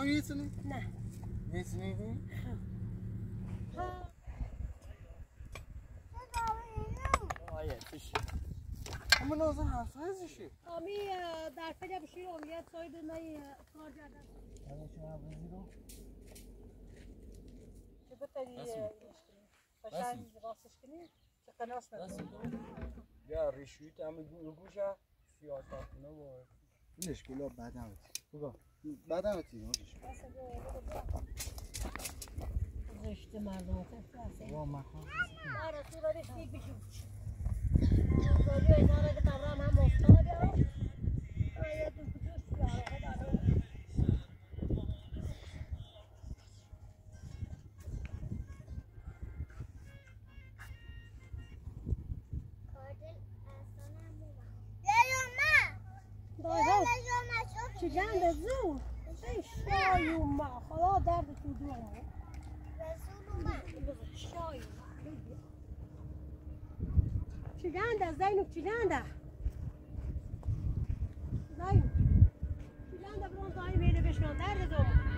صدا میرسونی؟ نه. میرسونی؟ آیه تشی اما نازن حرف هزشی آمی در فکر بشیر آمیت ساید نی کار کردن آیا شما بزی رو؟ چه بتری فشن راستش کنی؟ چه قناس نداری یا ریشویت همه گو گوشه سیاه تاکنه با اینش کلا بعدم اتی بگو. بعدم اتی نازش زشت مردم کسی وا مخواه ما رسول داری سیب بشیم روزی اینا رو که برام هم افتاد آیا دو کجوش بیاره چجند زور ای شای ما. خدا درد تو دورم شای چجند زینب چجند زینب. چجند برون زای میره بشنو. درد تو.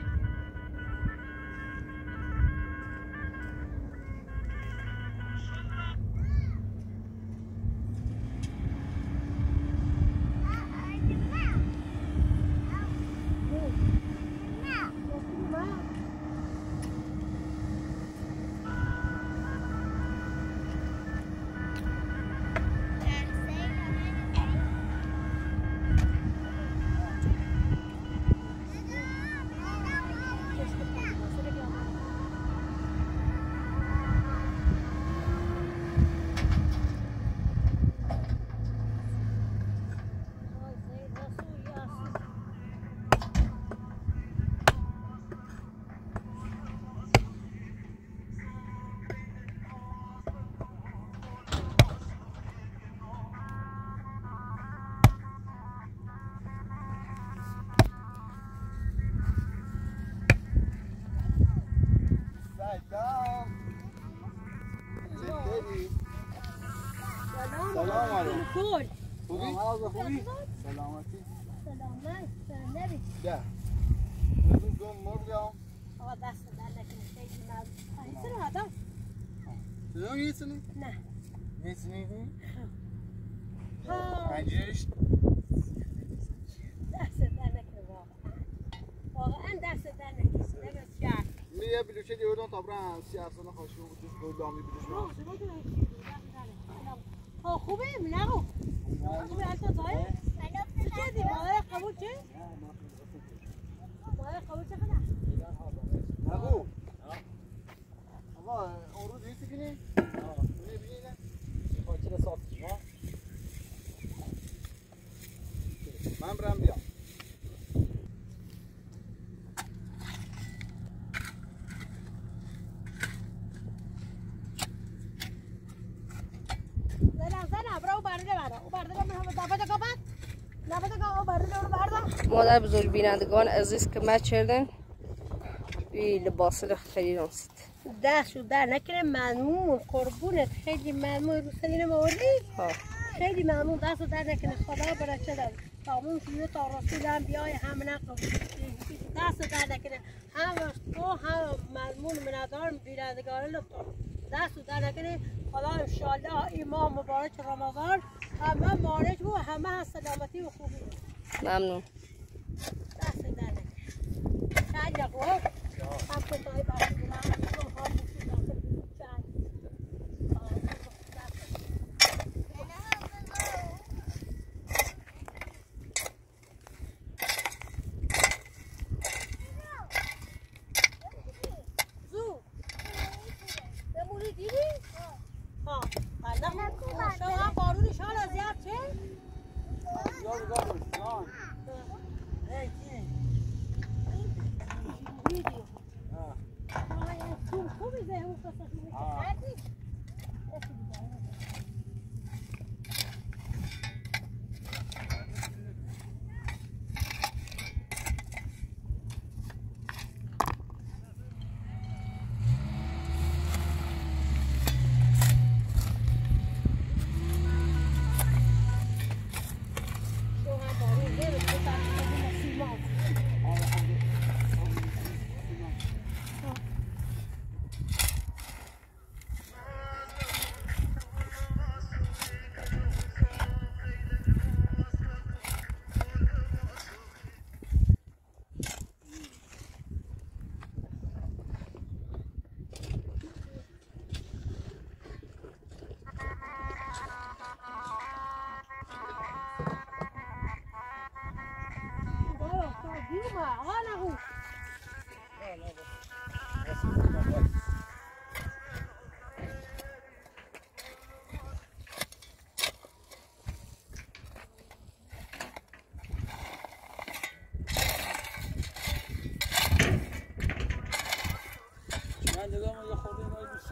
ها پنجرش دست در نکنه واقعا. واقعا دست در نکنه. نمیاد شهر می یه بلوچه دیوردان تا برن سی افسانه خواشی بود دو دامی بلوچه ها خوبه نگو خوبه حتی زای چه دی مادر قبول چه مادر قبول چه کنه نگو آقا اون روز نیستی کنی؟ نه بینی خاطر صاف ما من برم بیام زنم زنم برو برده برا او برده برا من دفعه کپت دفعه کپت او برده برو مادر بزرگ بینندگان عزیز که مچ کردن. این لباس رو خیلی ناست دست رو در نکنه ممنون قربونت. خیلی ممنون رو سنین موردی خیلی ممنون دست رو در نکنه خدا برکت داد تامون شیو تا رسول هم بیای. هم نقل دست رو در نکنه هم تو هم مضمون مندار بینندگان لطفا. دست رو در نکنه خدا انشالله ایمان مبارک رمضان. همه مالک و همه سلامتی و خوبی. ممنون دست رو در نکنه چند یقو هم کتای باشی بودم هم هم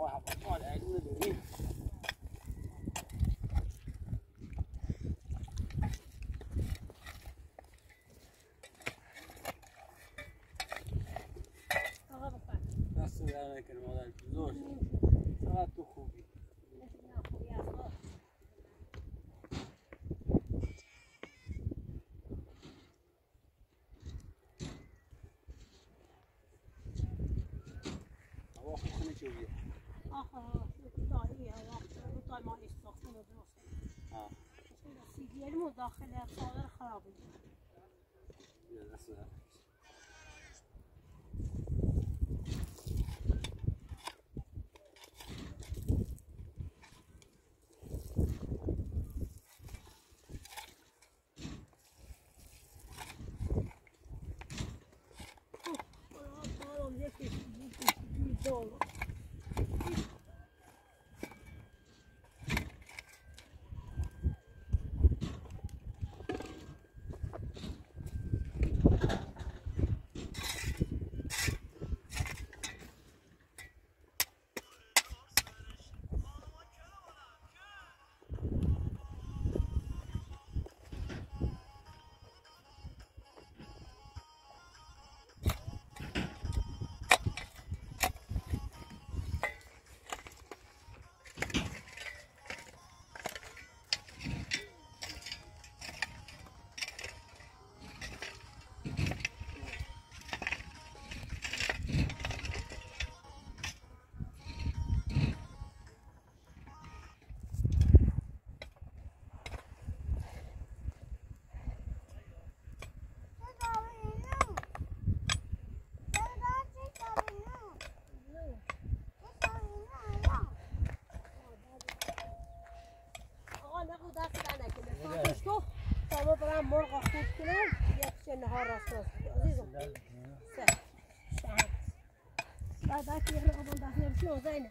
Wow, my God, I. Yeah, that's that. طبعا مرغى خود كده يكفي النهار راسه عزيزه سهل بعد اكل إحنا قبل داخلين شنو زينب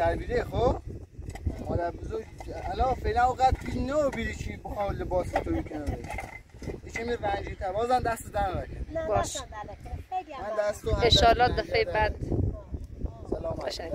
کمی رنجین تر بیده خب؟ مادر بزرگ الان فعلا اوقات بی نو بیری چی بخواه لباس تو می‌کنه یه کمی رنجین تر بازم دست در نکن باش. من دست تو هم دفعه بعد. سلامت قشنگ.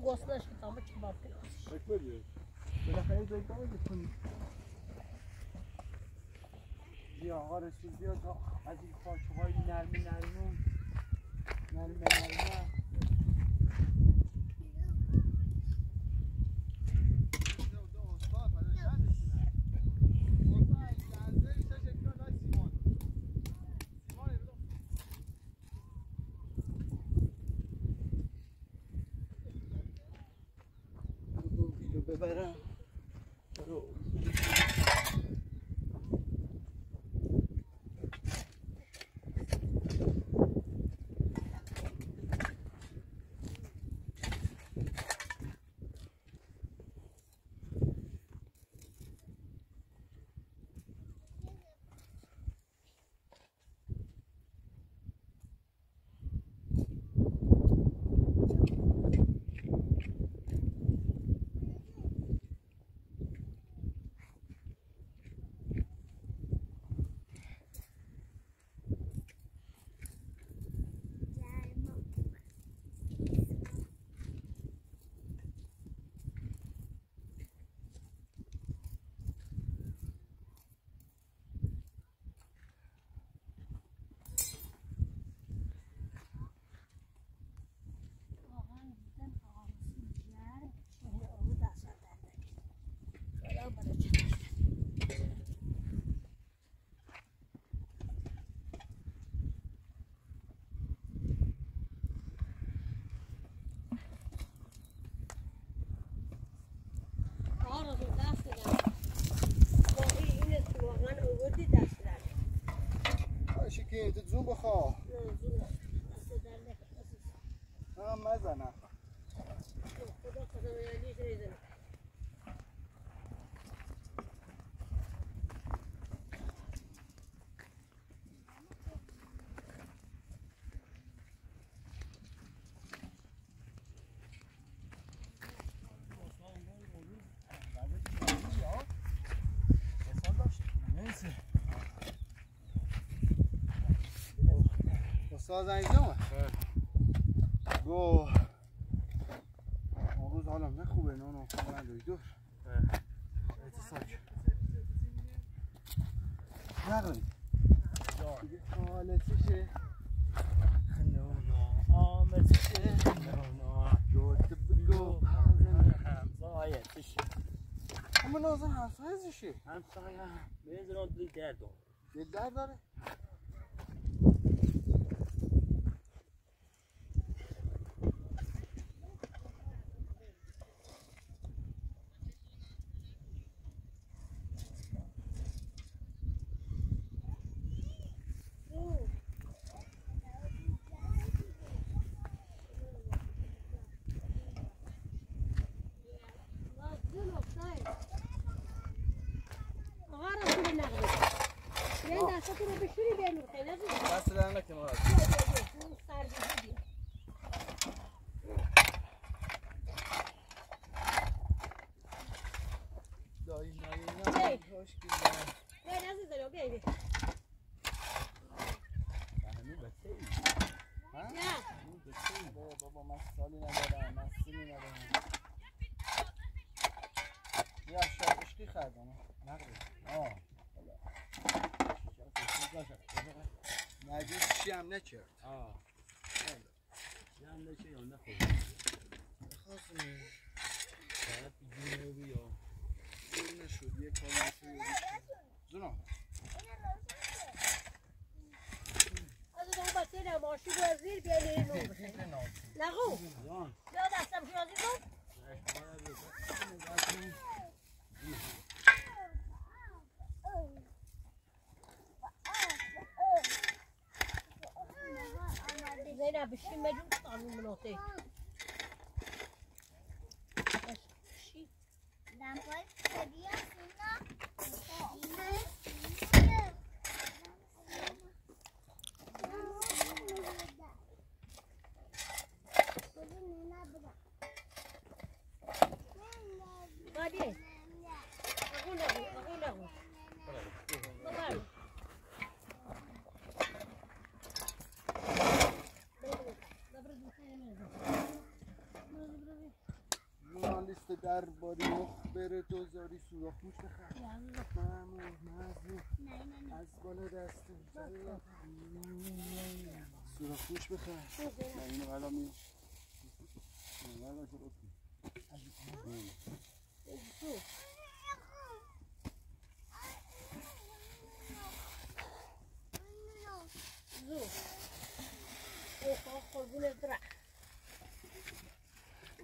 که تامه چی باید کنم بالاخره جای باز بکنی بیا آقا رسول بیا تا از این خاچه های نرمی نرمون نرمه نرمه pero که تو دادن عزیز. هم مزنم خدا خدا یعنی استاد زنگ زدم گو. اون روز حالم نه خوبه نه نه خوبه نداری. دور. اتصاک نقلی دیگه حالت چیشه جوت بگو. اما نازم همسایه زشه دل در داره؟ آقا را کنه نقده بیاین دستاتون رو بشوری بیاین رو خیلی عزیز. دست در نکنه بیا، بیا، بیا. اون سرگیجه بیا. دایی نایی Hey. نایی خوش گیرم بیاین عزیز دارم، بیاین، بیاین. ها؟ نه. بابا من سالی ندارم من سیمی ندارم یه اشتر عشقی خردم نقلی آه نجیب چی هم نکرد خواستم دور نشد یه کار نشد اون بسته نماشی رو از زیر بیاین این رو بخیر. نقو بیا دستم شو عزیز کن. زینب بشین مجون قانون مناطق؟ ژورنالیست درباری مخبر دوزاری سوراخ موش بخر ممنون از بالا دست سوراخ موش بخر نه اینو می نه، الان شروع کن. زو. اوه.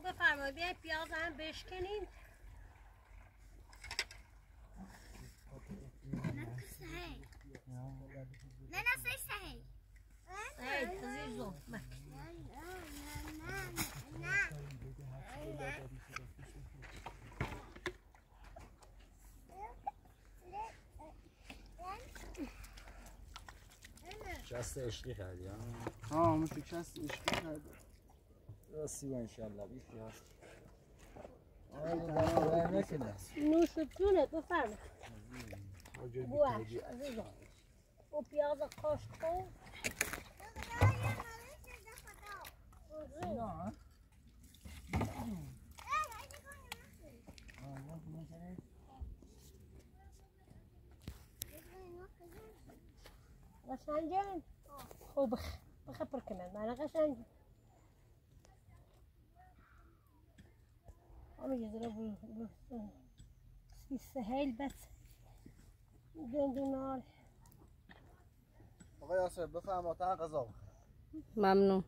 بفرمایید بیا پیاز هم بشکنیم نه نه سه سه ای عزیزم شست عشقی کردی ها آه ما تو شست راستی با انشالله بی خیال. نکنه نوش جونت بفرمایید بوش عزیزم او پیاز کاشت قشنگن خب بخ بخبر كمان معنا قشنگ أنا يضربوا في السهيل بس دون نار آقا یاسر بفهم آتا غذا ممنون.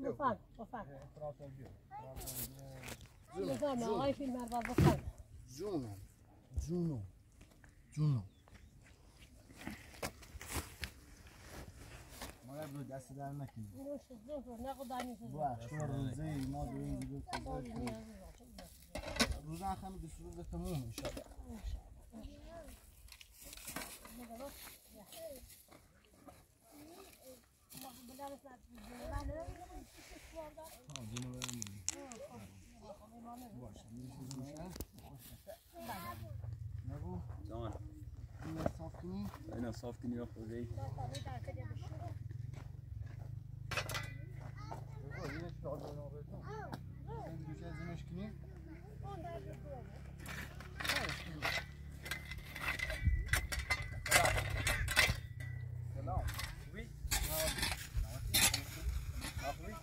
بفهم بفهم بفهم آقای فیلم اول بفهم جونو جونو جونو ما رو دست در نکنیم. نوش جون نقد دانی بخش روزه ای ما دو این دیگه روز هم دو روز تموم میشه. جان این صاف کنی اینا صاف کنی یا خورده ای بگو یه چهار دو نو بزن این دوشه زمش کنی سلام خوبی؟ خوبی؟ بفرم روز ببین نقشه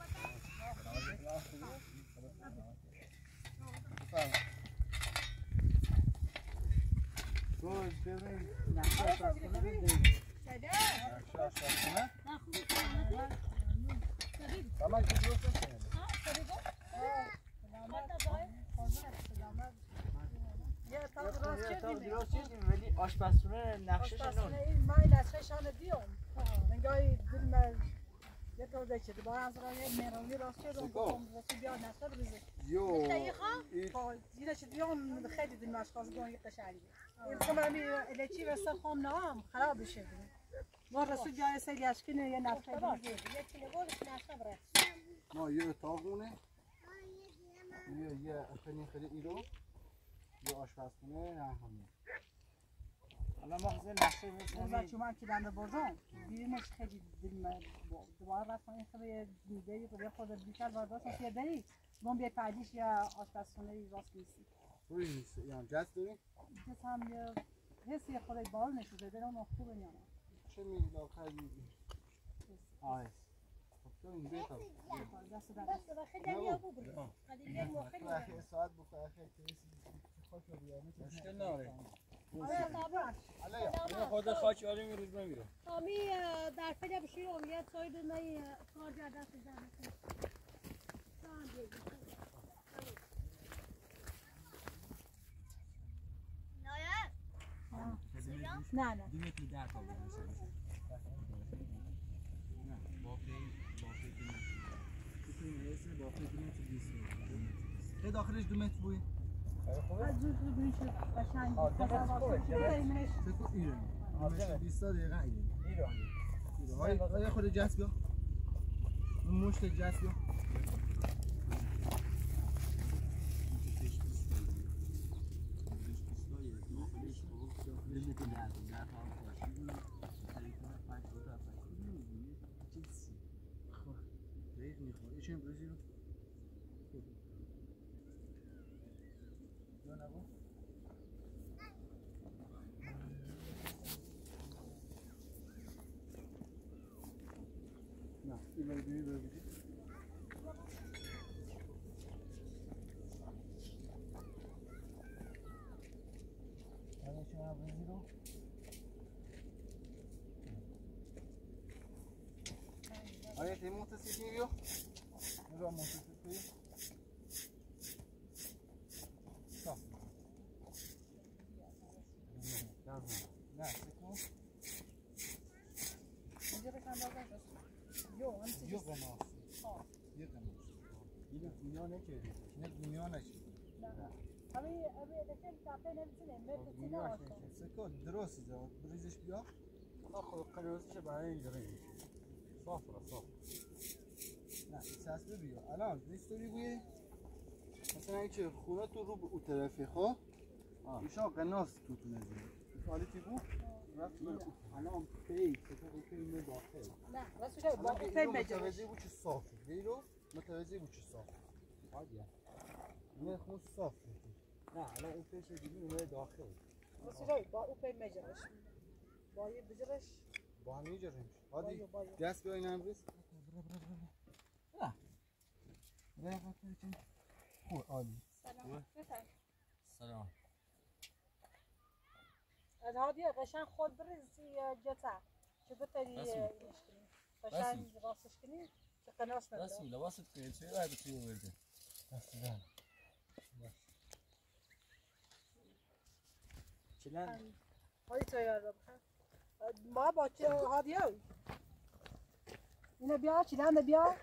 آشپزخونه ببین نقشه آشپزخونه تمام که درست نکنه یه اتاق راست تا کردیم درست چیزیم ولی آشپزخونه نقشش نون این مای نسخشان دیوم نگاهی دل من یه تو دیگه دوباره از راه مهرانی راست کردم سکو. گفتم راستی بیا نسخه بریزه یو این خیلی دل مشخاص گون یه قشنگی الکی خام نام خراب بشه ما رسول جای سیلی یه نسخه دیگه. ما یه اتاقونه یه یه اپنی خیلی ایرو. یه آشپزخونه نه همون حالا ما خیلی نقشه اون چون من که دنده بردم بیرونش خیلی دوباره رفتم این خیلی دیده رو خود بیشتر برداشت. یه بری من بیا پردیش یا آشپزخونه راست نیستی روی نیست. یعنی جست داری؟ جس هم یه حسی خدای بال نشده دلم اون خوبه یا نه چه میگی داخلی؟ آه خب تو این بیت هم دست در بس خیلی هم ببر خیلی یه مو خیلی تو اخی ساعت بیانی مشکل نداره آره خود خاک آریم روز نمیره تامی در فیلم بشیرم یه ساید می کار دست نه نه. دیگه در تا نه باقی باقی که داخلش دو متر بوی؟ از زود زود میشه قشنگ آه، دو متر خوبه، چه متر؟ بریمش. فکر آره. 20 دقیقه های خود جست بیا. اون مشت بیا. Zero. Allez, t'es monté, c'est fini, Vio Je vais remonter, c'est fini. Ça. Là, c'est con. On dirait qu'un bagage aussi. Yo, un petit. Yo, vraiment. Yo, vraiment. Yine milyona çevirdik. Yine milyona çevirdik. Abi, abi, de sen kapı ne biçim سکات درست زد بریزش بیا. حالا خب قنوزش برای اینجوری میشه صاف را صاف. نه چسبه بیا. الان دیستوری بوی مثلا اینکه خونه تو رو به اون طرفی خب ایشان قناس تو تو نزید حالتی بود؟ رفت من الان پی سکات پی می داخل. bu به pe اینو meclis. متوجه بود چه صافه بیرو متوجه بود چه صافه عادیه نه خود صاف نه الان اون پیش دیگه اومده داخل. Nasıl şey, bu pe meclis. Boyu biciriş, با هم میجریم boyu. دست به این امروز نه خوب عادی سلام از هادیه قشنگ خود بریز جتا که بتری. قشنگ راستش کنی که قناس نداره رسول لباست کنید چه باید توی ورده دست دن چلن هایی تو یاد بخن ما با چه اینو بیا چیدن بیا.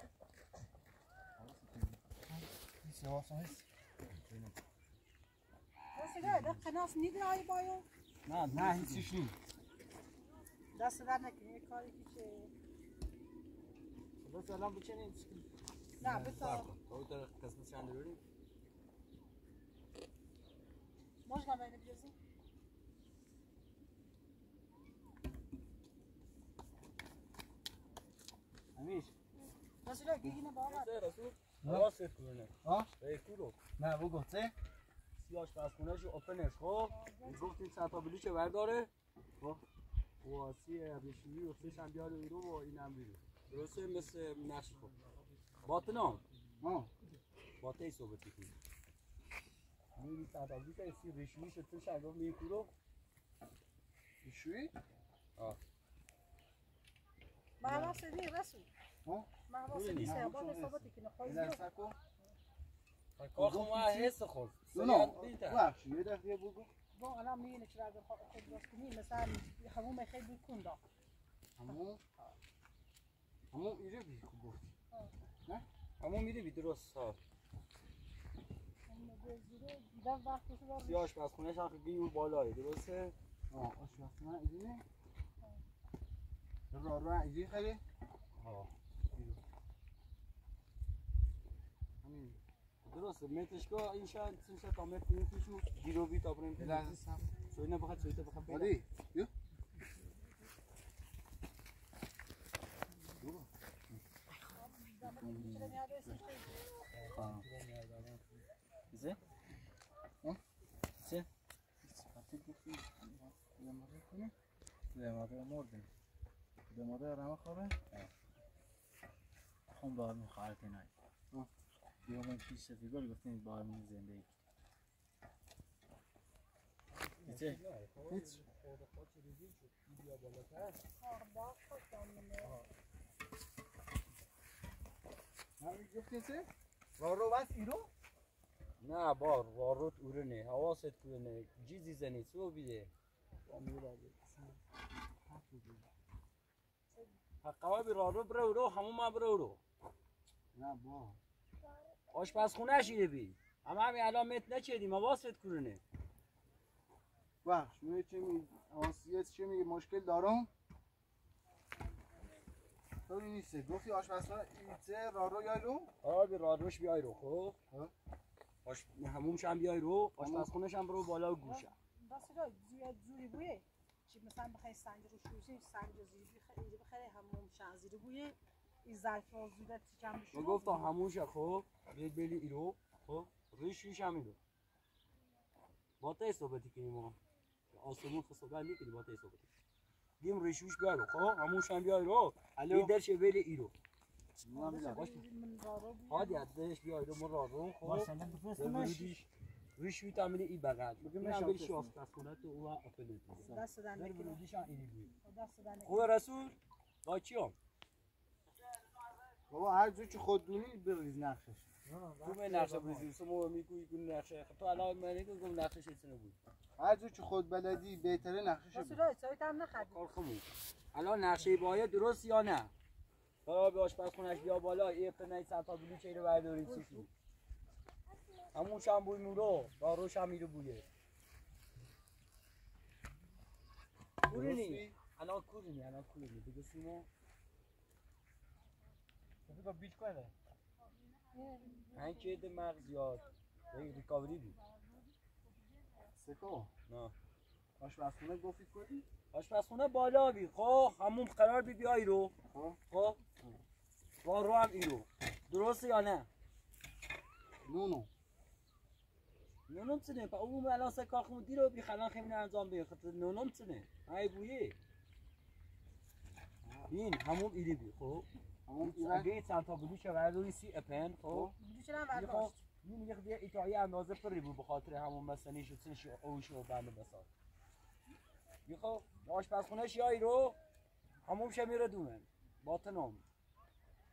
رسیده ده قناس نیدن آی بایو؟ نه نه هیچیش نیست. دست در نکنی کاری که چه؟ بس الان بچنین نه بتا او در قسمت چند بریم Można będzie Nasıl giyine bağlar? لباست کنه ها بیکورو نه بگو سه سیاش بسخونهش اوپنش خب گفتیم سطح بلوچه برداره خب واسی ابریشمی و سش هم بیاره بیرو و این هم بیرو درسته مثل نقش خب باطنام ها باطه ای صحبتی کنیم میری سطح بلوچه سی ریشمی شد توش هم گفت ایشوی Mahva seni Resul. ها Mahva Koyuyor. لحظه کن کاخ ما حس خود. نه نه. بخش یه دقیقه بگو. Bu anam miyine çırağı خود راست کنی؟ مثلا همون خیلی کوندا. همون؟ همون ایره بی گفتی. اما میری بی درست ها. سیاش بس خونش هم خیلی اون بالایی درسته؟ آه آشپزخونه ایره راه راه ایره خیلی؟ ها همین درسته مترشگاه این شاید سه شاید تا متر این پیشو گیرو بی تا بریم. یه لحظه سب سوی نبخواد سوی تا بخواد پیدا علی بیا. زه گفتی دماغه کنی دماغه مردن دماغه رمه خوابه خون نه من پیش سفیگل گفتین بار من زندگی چه هیچ همین گفتی چه؟ راه رو بس ایرو؟ نه. بار واروت اورنه حواست کنه جیزی زنی سو بیده؟ حقا بی رارو برو رو همون ما برو رو. نه با آشپزخونه شیده بی. اما همین الان مت نچیدیم حواست کنه بخش میگه چه می آسیت چه میگه مشکل دارم؟ تو نیسته گفتی آشپزخونه ایته راه رو؟ یالو آه بی راروش بیای رو خب. ها. آش... همومش هم بیای رو آشپزخونهش هم برو بالا گوشه Nasıl da ziyad zuri buye. Şimdi مثلا بخوای سنج رو شوشی سنج زیری اینجا بخری همون شنزیری بویه. این ظرف ها زودت چیکم بشه ما گفتم همونش خب بید بلی ایرو خب ریش ریش هم ایرو با تا صحبتی کنیم ما آسمون خود صحبت می‌کنیم با تا صحبتی گیم ریش ریش بیای رو. خب همونش هم بیای رو. الو. درش بلی ایرو. من من هادی ادش بیای رو مرا رو خب. بفرستمش بلودیش ریش. وی تامینی ای بغل. هم بلی کسی. شاف تو او اپلوت دست دادن هم ایری بوی دست دادن نکنه خوب رسول؟ با چیام بابا هر جو که خود دونی بریز نقشش. تو من نقشه بزنیم سمو می‌گویی کن نقشه. تو الان من نگم نقشه چه بود هر جو که خود بلدی بهتره نقشش بگیر. رای سایت هم نخدی کار خمون الان نقشه باید درست یا نه؟ حالا به آشپزخونش بیا بالا. یه پنای سطح بلو چه رو برداریم چی همون شم بوی مورو داروش هم میره بویه. کورینی؟ الان کورینی الان کورینی. بگو سیمو بگو بیچ کنه این که ده مغز یاد. یک ریکاوری بود. سکو نه. آشپزخونه گفتی کردی؟ آشپزخونه بالا بی خب همون قرار بی بیایی رو خب. خب. با رو هم ای رو درسته یا نه؟ نونو. نونم چنه پا اون الان سه کار خون دیرو بی خلان خیلی انجام بی خاطر نونم چنه ای بویه. این همون ایری بی خب. همون ایران اگه چند تا بودی چه روی سی اپن خب؟ یه خب این میگه دیگه ایتایی اندازه پری بود به خاطر همون مثلا شو چنش اوش و بند بسار یه خب آشپزخونهش یا ایرو همون شه میره دونه باطنم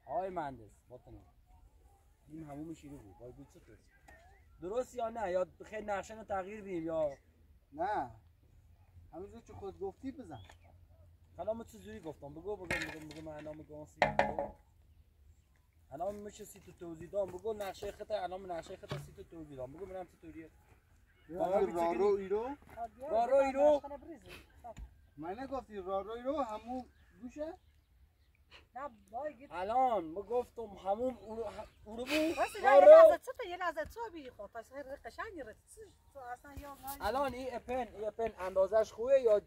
آقای مهندس باطنم این همون شیره بود. وای بود چطور درست یا نه؟ یا خیلی نقشه رو تغییر بیم یا نه. همینجور که خود گفتی بزن. کلام چجوری گفتم؟ بگو بگو بگو بگو من الان بگو سی الان میشه سی تو توضیح دام بگو نقشه خط الان نقشه خط سی تو توضیح دام بگو منم چطوریه. رارو ایرو. رارو ایرو؟ من نگفتی رارو ایرو همون گوشه؟ نه الان ما گفتم همون بود بس یه رارو. لحظه تو یه لحظه تو بی خود؟ پس قشنگی رسید. تو اصلا یا الان این اپن این اپن اندازش خوبه یا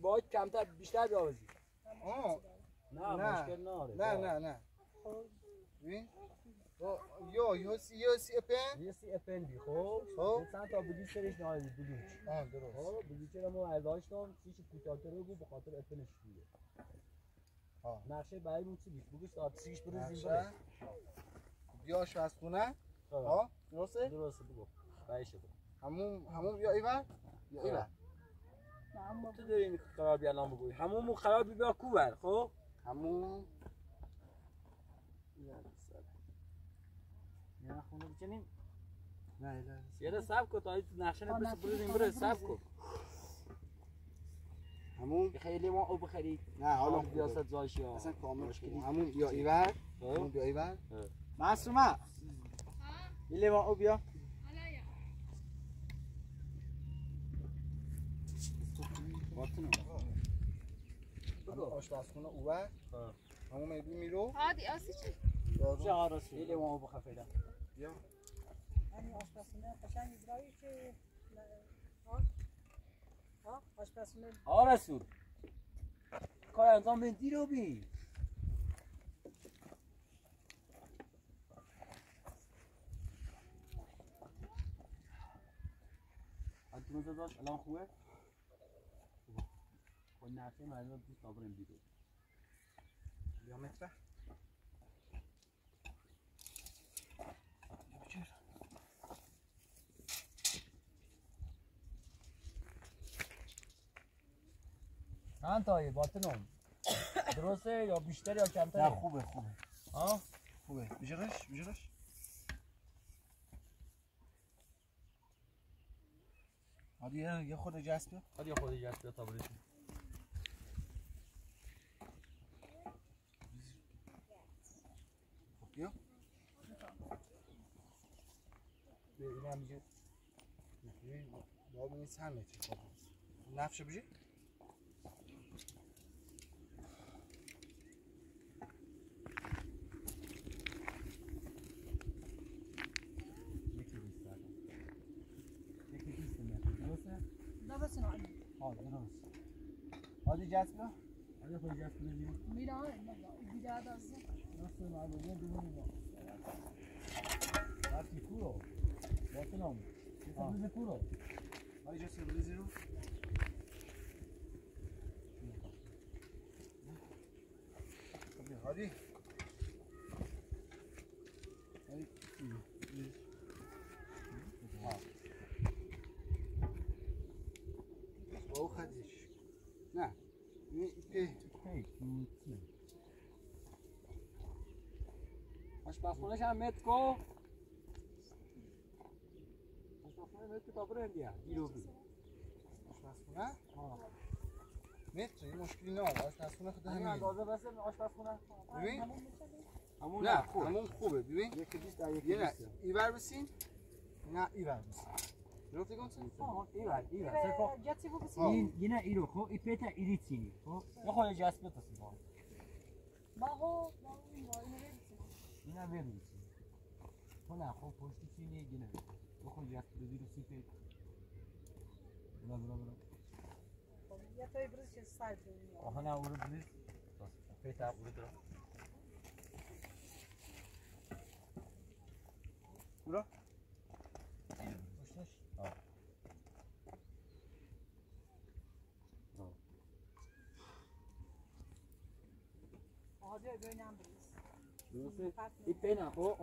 باید کمتر بیشتر بیاوزی آه. نه نه. مشکل نداره. نه نه نه. ببین. یا یا سی یا سی اپن؟ یه سی اپن بی خب. خب. یه چند تا بودی سرش نهایدی بلوچ آه درست. خب بلوچ رو ما ازاشتم سیش کوتاه‌تر بود به خاطر اپنش بوده آه. نقشه برای اون چی بود؟ بگو ساعت سیش بره زیر بیا آشپزخونه ها درسته؟ درسته بگو. برای شده همون همون بیا ایور یا ایور تو داری این خرابی الان بگوی همون خرابی بیا کوبر خب؟ همون. نه خونه بچنین نه ایله یه ده سب کن تا این نقشه نبسه بریزیم بره سب کن. همون. خیلی ما او بخرید نه حالا بیاست زایش یا اصلا کامل مشکلی خوبه. همون بیا ایور. همون خب بیا ایور. اه. معصومه. یه لیوان او بیا باطنه همون آشپزخونه اوور اه. همون میبی میرو هادي أصلي دارو. چه آرسی ما بخفیدم آشپزخونه که ها ها آشپزخونه آرسو کار انجام بدین دیر رو بی انتون رو داشت الان خوبه؟ خب نقشه مردم دوست دابرم بیرو بیا متره چند تایی باطنم؟ درسته یا بیشتر یا کمتر نه خوبه خوبه. ها خوبه. بجرش بجرش هادی یه یه خود جست بیا. حالا خود جست بیا تا برسیم خب بیا بیا این هم نیست همه چی خب نفشه بجی یکی بیست تا یکی بیست متر درسته؟ دا بس نه ها درست هادی جست بیا حالا خود جست بیا میرا نه دیگه از راست معلومه دومی ما رفتی کورو باطنم یه سبز کورو هادی جست بیا بریزی رو خب بیا، هادی هادی بریز. ها. او خدیش نه این که آشپزخونهش هم مت کو آشپزخونه مت تا برندی هم دیرو بی آشپزخونه متر این مشکلی نه آشپزخونه خود همین اندازه بس آشپزخونه ببین همون نه خوب همون خوبه ببین یکی بیست در یکی یه نه ایور بسین نه گم سن آه ایول ایول سرکو جتی بو بسی این یه ایرو خب ای پیتا ایری چینی خب یه خود جسبه تا سیما باهو باهو این وای نمیشه اینا ببین تو نه خب پشتی چینی گینه یه خود جسبه زیر سی پیت بلا بلا بلا یا تو برش چه سایت آها نه اورو بلیز پیتا اورو درا برو پشتش آه آدی ببینم برش درسته ای پینا خب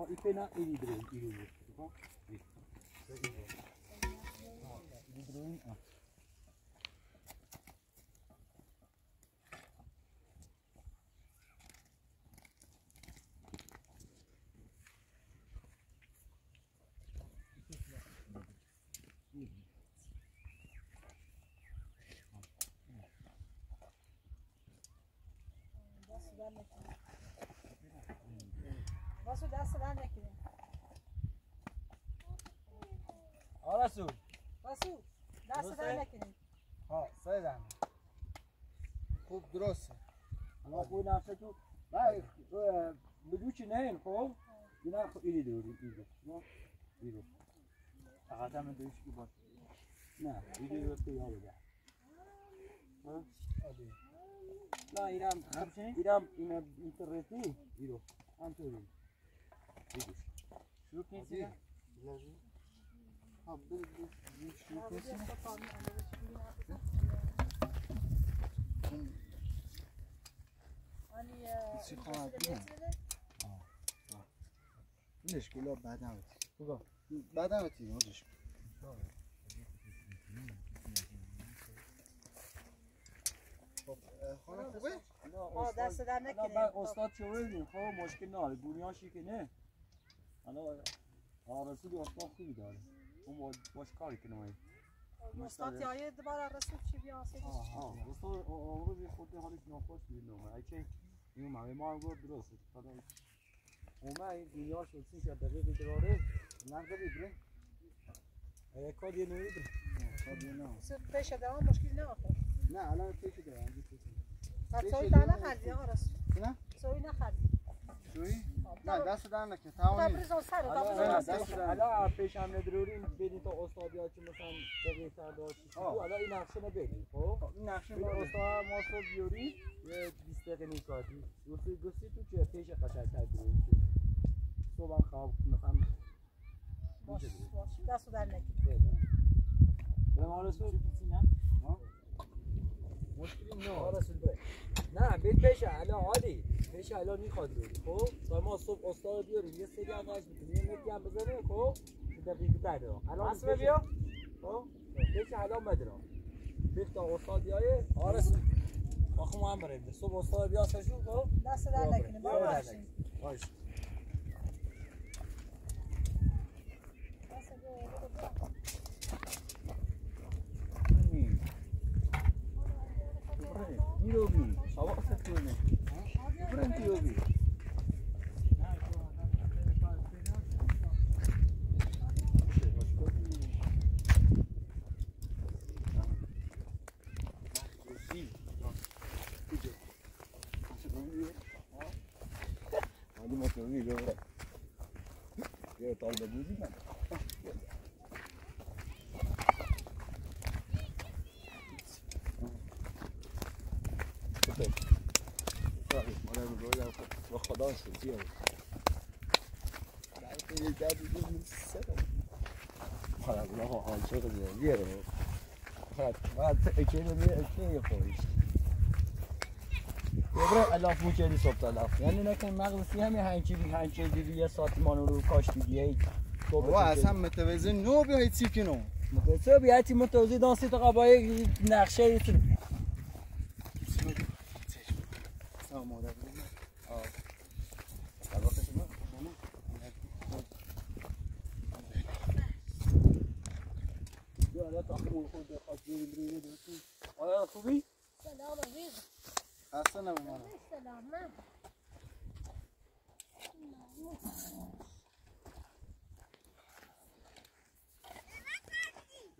ای پینا ایری درو ایری درو خب ایری درو آه دست در نکنه واسه دست در نکنه آرسو واسه دست در نکنه ها سه دانه خوب درسته اما کوی نفسه تو نه بدو چی نه این خب؟ اینا خب ایری درو ایری درو ایرو فقط هم دوش کی باش نه ایری درو تو یا بگه ها؟ نه این اینترنتی؟ ایرو. همطوری. ایروش شروع کنی لازم ها برو برو برو شروع آدی کنی است کاری آنی چی خواهد؟ بگم؟ بلش کلا بعد هم بگو بعد هم تی بلش خب اه، خانه خوبه؟ آه دست در نکنه استاد چه ویدیم خب مشکل نداره بونیاشی که نه حالا آرزو استاد خوبی داره اون باش کاری کنه باید استاد یای دوباره رسول چی بیا سه آه آه استاد یه خورده حالش ناخوش بود نامه ای چه این مامه ما هم گفت درست سی شد دقیقی دراره نقده بگیره یک کار یه نویده خب یه نه؟ سه پیش دوام نه نه پیش دارم دوست دارم. بعد پیش سوی دوام نخردی آقا رسول نه؟ سوی نخردی شوی؟ نه دست نکه تمام تا نیست. بریز اون سر حالا نه، پیش هم نداریم بدین تا استاد یا چی مثلا دقیق تر داشت. آه. حالا این نقشه نبگی خب؟ خب، این نقشه ببین ما استاد ما صبح بیاری یه 20 دقیقه ساعتی. گفتی گفتی تو چه پیش قشنگ تر بیاری صبح خواب مثلا باش باش دست در نکنه به ما رسول ها؟ مشکلی نه. رسول بره نه بیت پیش الان عالی. پیش الان می‌خواد خب؟ تا ما صبح استاد بیاریم یه سری هم قش می‌کنیم یه متی هم بزنیم خب؟ دقیقه تر الان اسم بیا. خب؟ پیش الان بدرم. بیت تا استاد بیایه آرس آخه ما هم بریم. صبح استاد بیا سشون خب؟ دست در نکنه بیا بابا Berhenti, Yogi. Berhenti, Yogi. Malah gua hal hal cakap dia dia tu. Malah malah ekene dia ekene خوش. یه الاف موچه صبح الاف یعنی نکن مغزی همین هنچی بی هنچی دیدی یه ساعت ما رو کاش دیگه بابا اصلا متوازن نو بیا هیچی کنو. متوسط بیاتی متوزی دانسی تا قبای نقشه سلام مادر. یا الان تا خود خود خواست بریم بریم بریم آیا خوبی؟ سلام عزیز خسته. سلام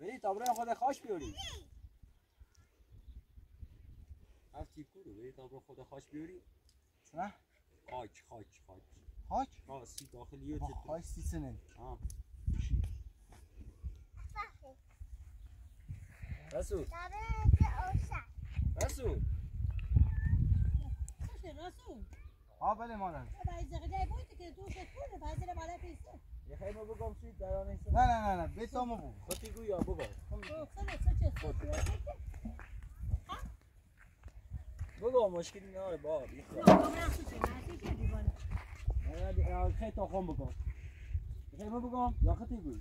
بری تا برای خود خاش بیاری. هفتی کورو بری تا برای خود خاش بیاری. نه خاک خاک خاک. خاک؟ آه سی داخلی خاک سیسه نمی آه. رسول. رسول. رسول. ها بله مادر. یه خیلی بگم سوید در نه نه نه نه بتامو بو خطی گوی یا سچه بگم مشکلی نداره با دیوانه. خیلی تا خون بگم خیلی بگم یا خطی گوی.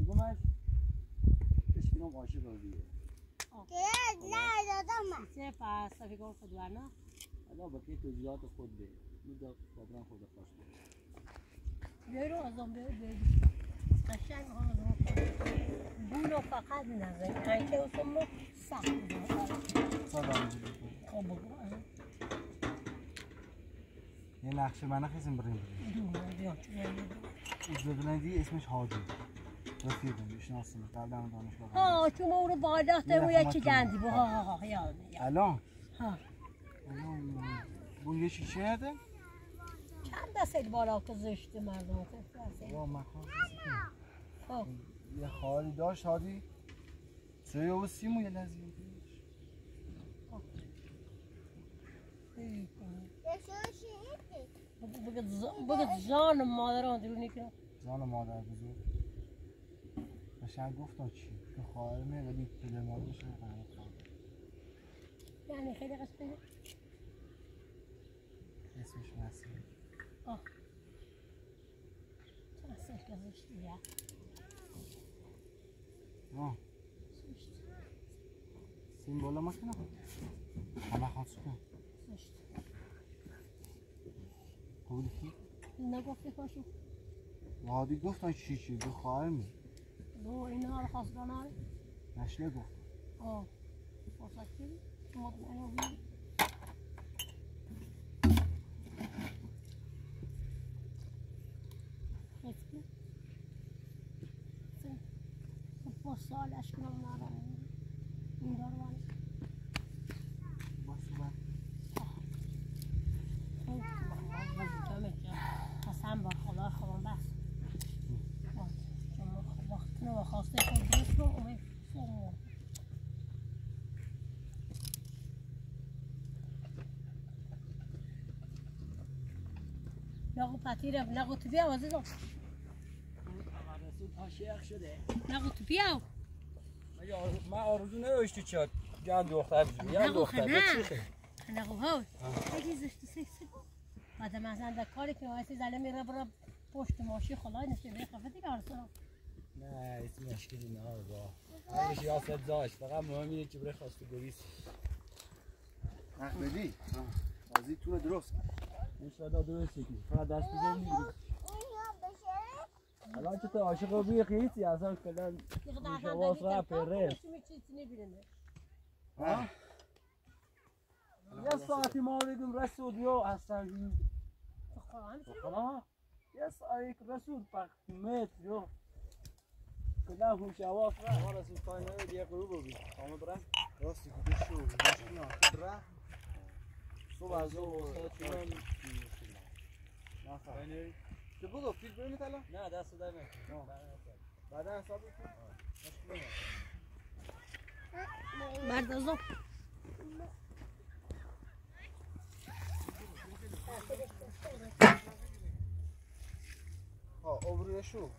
بگم از اشکینم عاشق رو بیه سه پس صفی گفت خودوانا الان با که توضیحات خود به می‌داد کابران خود خواست بود بیرو از اون بیرو بیرو. قشنگ ها از اون بولو فقط نزن. انکه اصلا سخت بود سلام خب بگو یه نقشه منخ اسم بریم. بریم دونه بیا ازدقلندی اسمش هادی. رفیقم می‌شناسم قبلا هم دانشگاه ها چون ما رو بالا یه و یکی تو. گندی بود ها ها ها یاد. الان ها الان بون یه شیشه هده چند دسته بالا گذاشته مردم با مکان خب یه خالی داشت هادی سه و سیمو یه لحظه بگه ز- بگه جان مادران که زان مادر بزرگ قشنگ گفتم چی؟ تو خواهرمه ولی پله مادرش رو خواهر یعنی خیلی قشنگه اسمش مسیح. اصلا گذاشتی یا آه. سیم بالا مکنه همه خواهد سکن قبول کی؟ نگفتی پاشو. هادی گفتن چی چی؟ دو خواهرمه دو اینها رو خواستن آره. نشله گفت. آه. فرصت کردی مطمئنه بودی حسبی با سالش کنم نارم این داروان با صورت قسم با خدا خودم بس چون وقت نو خواسته خود درست کنم اومد فرمون نگو پتیرم نگو تو بیا عزیزم. شده نگو تو بیا مگه آرزو- من آرزو نداشتی چه جان دختر به خنه. چی خیلی نگو ها. بگی زشت سکسی بعد مثلا در کاری که واسه زله میره برا پشت ماشی خدای نشه به خفه دیگه آرسا نه اسم مشکلی نه با هرش یاسر داشت فقط مهم اینه که بره خواست گریز احمدی بازی تو درست. انشاءالله درست شکلی فقط دست بزن می‌گیری. الان که تو عاشق بی خیسی اصلا کلا شواس را پره یه ساعتی ما بگیم رسول یا اصلا خلا یه ساعتی رسول پخت متر یا. کلا هم شواس را ما رسول پای نوید یه قروب بگیم آمد برم راستی که شو مشکل آخر ره صبح از او نخواه تو بگو فیل بریم تلا نه دست در نکن بعدا حساب کن بردازم ها ابروی شو.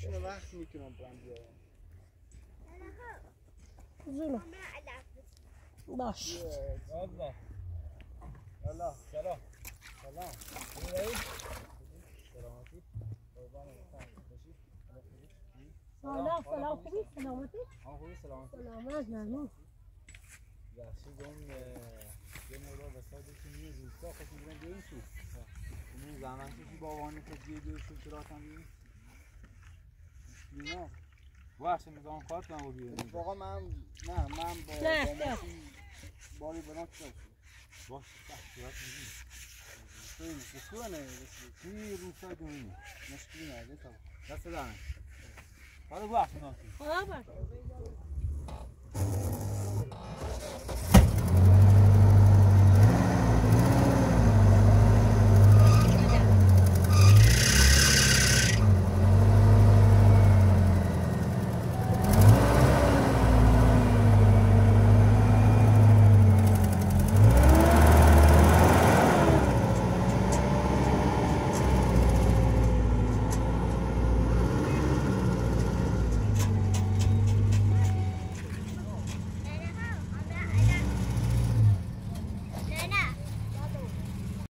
چون وقت می‌تونم برم بیارم؟ زونو باش الله الله سلام سلام سلامتی سلام سلام خوبی سلامتی هم خوبی سلامتی سلامت ممنون بخشی اون یه که برم بیاریم سو اون چرا هم بیریم مشکلی نه واسه میگم خواهد کنم و بیارم من نه من با باری بنا کردم باش صورت میگی تو این سکونه کی رو سادو مشکلی دست دارم حالا واسه نه